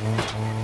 Mm-hmm.